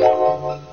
Música